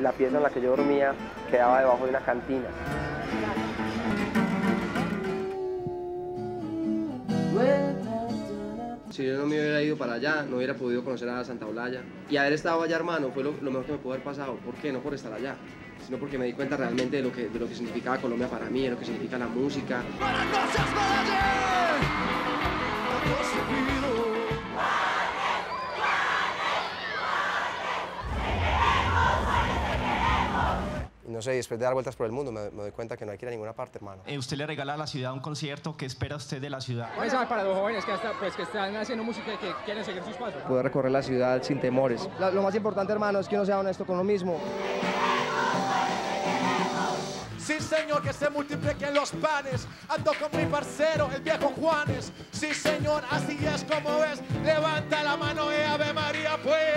la pieza en la que yo dormía quedaba debajo de una cantina. Si yo no me hubiera ido para allá, no hubiera podido conocer a Santa Olaya. Y haber estado allá, hermano, fue lo, mejor que me pudo haber pasado. ¿Por qué? No por estar allá, sino porque me di cuenta realmente de lo que, de lo que significaba Colombia para mí, de lo que significa la música. no sé, después de dar vueltas por el mundo me, doy cuenta que no hay que ir a ninguna parte, hermano. Eh, usted le regala a la ciudad un concierto, ¿qué espera usted de la ciudad? Mensaje para los jóvenes que, hasta, pues, que están haciendo música y que quieren seguir sus pasos. Poder recorrer la ciudad sin temores. lo más importante, hermano, es que uno sea honesto con lo mismo. Sí, Señor, que se multipliquen los panes. Ando con mi parcero, el viejo Juanes. Sí, Señor, así es como es. Levanta la mano y Ave María, pues.